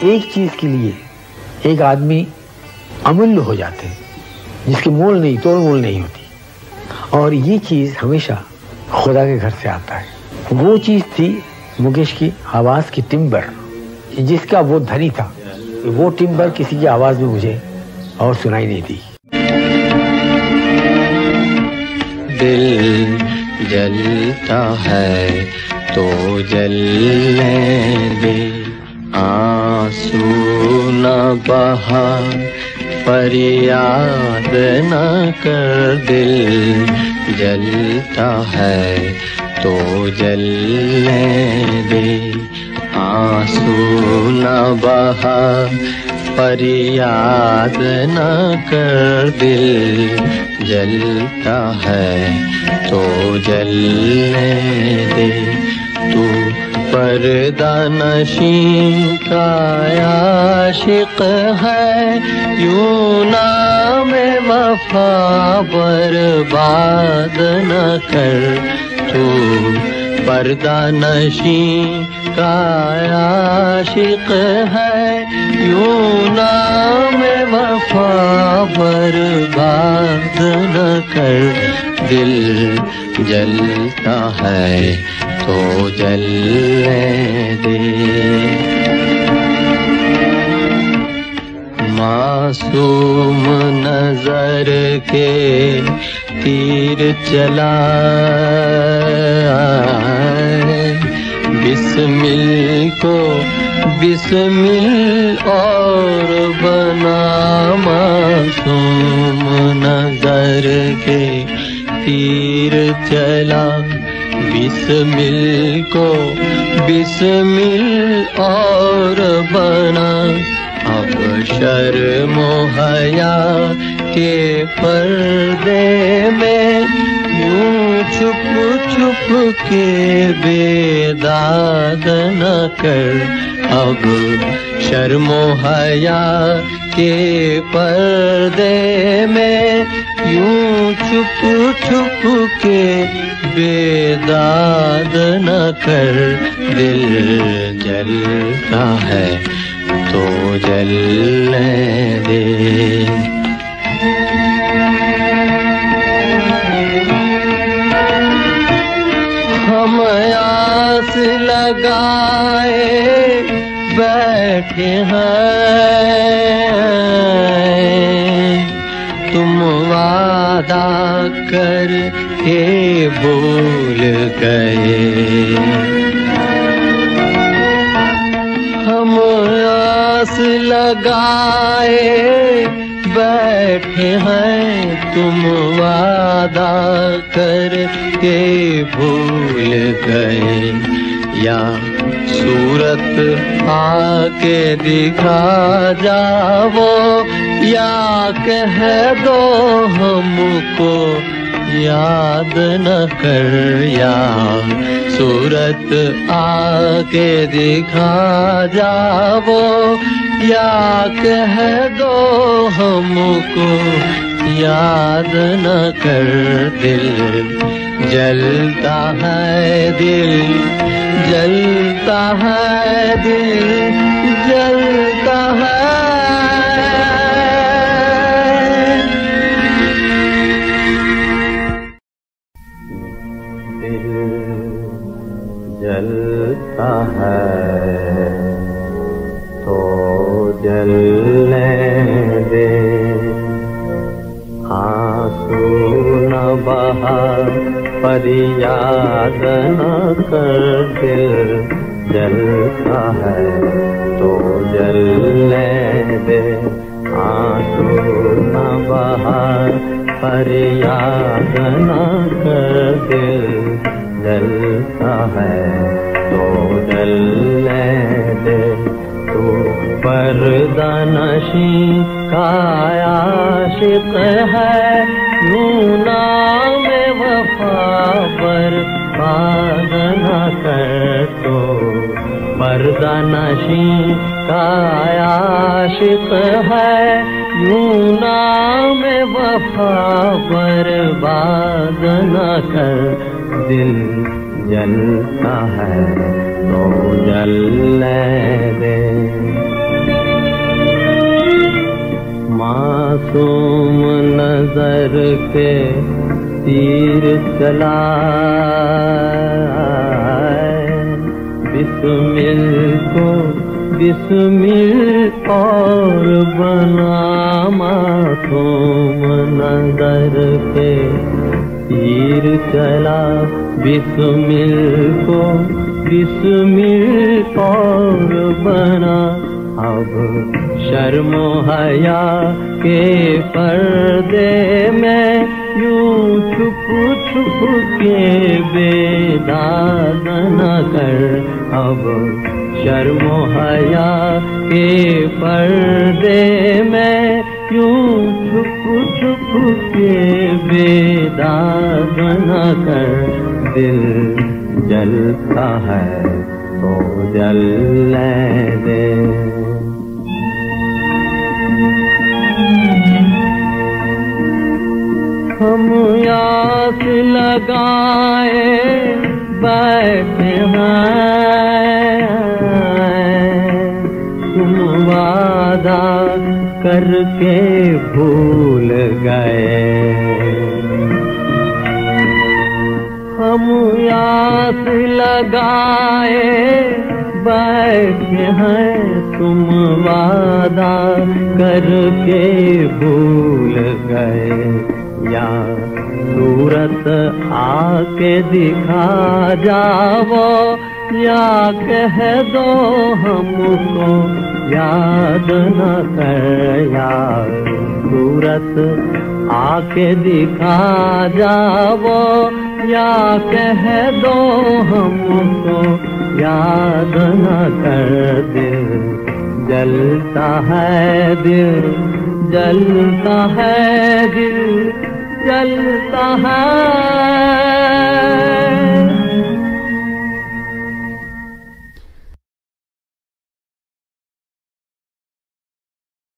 ایک چیز کے لیے ایک آدمی امل ہو جاتے ہیں، جس کی مول نہیں، توڑ مول نہیں ہوتی۔ اور یہ چیز ہمیشہ خدا کے گھر سے آتا ہے۔ وہ چیز تھی مکیش کی آواز کی ٹمبر، جس کا وہ دھنی تھا۔ وہ ٹمبر کسی کی آواز میں مجھے اور سنائی نہیں دی۔ دل جلتا ہے تو جلنے دے۔ آنسو نہ بہا پر نہ کر دل جلتا ہے تو جلنے دے آنسو نہ بہا پر یاد نہ کر دل جلتا ہے تو جلنے دے تو پردہ نشین کا عاشق ہے یوں نام وفا برباد نہ کر تو۔ پردہ نشین کا عاشق ہے یوں نام وفا برباد نہ کر۔ دل جلتا ہے تو جلنے دے۔ معصوم نظر کے تیر چلا۔ بسمل کو بسمل اور بنا معصوم نظر کے تیر چلا بسمل کو بسمل اور بنا شرم و حیا کے پردے میں یوں چھپ چھپ کے بیداد نہ کر۔ اب شرم و حیا کے پردے میں یوں چھپ چھپ کے بیداد نہ کر۔ دل جلتا ہے۔ تو جلنے دے۔ ہم آس لگائے بیٹھے ہیں۔ تم وعدہ کر کے بھول گئے۔ لگائے بیٹھے ہیں تم وعدہ کر کے بھول گئے۔ یا صورت آ کے دکھا جاؤ، یا کہہ دو ہم کو یاد نہ کر یا صورت آ کے دکھا جاؤ یا کہہ دو ہم کو یاد نہ کر دل جلتا ہے دل جلتا ہے دل جلتا جلتا ہے تو جلنے دے آنسو نہ بہا پر یاد نہ کر دل جلتا ہے تو جلنے دے آنسو نہ بہا پر یاد نہ کر دل جلتا ہے۔ تو جلنے دے تو پردہ نشی کا عاشق ہے۔ یوں نام وفا پر باد نہ کر تو پردہ نشی کا عاشق ہے۔ یوں نام وفا پر باد نہ کر دل جلتا ہے، تو جلنے دے۔ معصوم نظر کے تیر چلا۔ بسمل کو بسمل اور بنا، معصوم نظر کے تیر چلا، بسمل کو بسمل اور بنا۔ اب شرم حیا کے پردے میں یوں چھپ چھپ کے بے داد نہ کر۔ اب شرم حیا کے پردے میں یوں چھپ چھپ کے بے داد نہ کر دل جلتا ہے؟ تو جل دے۔ ہم یاس لگائے بیٹھے ہیں۔ کر کے بھول گئے۔ ہم یاس لگائے بیٹھے ہیں تم وعدہ کر کے بھول گئے۔ یا صورت آ کے دکھا جاؤ یا کہہ دو ہم کو، یاد نہ کر یا صورت۔ آ کے دکھا جاؤ، یا کہہ دو ہم کو، یاد نہ کر دل۔ جلتا ہے دل، جلتا ہے دل، جلتا ہے۔